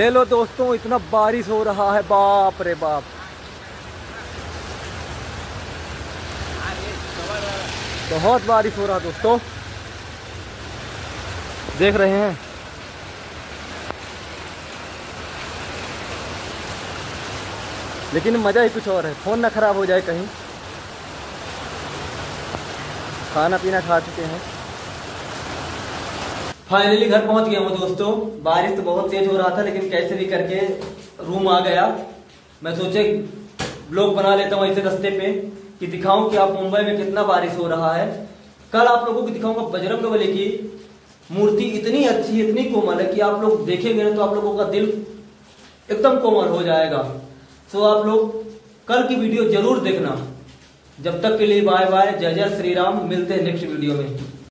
ले लो दोस्तों, इतना बारिश हो रहा है, बाप रे बाप। बहुत बारिश हो रहा दोस्तों। देख रहे हैं। लेकिन मज़ा ही कुछ और है। फ़ोन ना ख़राब हो जाए कहीं। खाना पीना खा चुके हैं। फाइनली घर पहुँच गया हूँ दोस्तों। बारिश तो बहुत तेज हो रहा था, लेकिन कैसे भी करके रूम आ गया। मैं सोचे ब्लॉग बना लेता हूँ ऐसे रस्ते पे, कि दिखाऊँ कि आप मुंबई में कितना बारिश हो रहा है। कल आप लोगों को दिखाऊँगा बजरंग बली की मूर्ति इतनी अच्छी, इतनी कोमल है कि आप लोग देखेंगे ना तो आप लोगों का दिल एकदम कोमल हो जाएगा। सो आप लोग कल की वीडियो ज़रूर देखना। जब तक के लिए बाय बाय जय जय श्री राम मिलते हैं नेक्स्ट वीडियो में।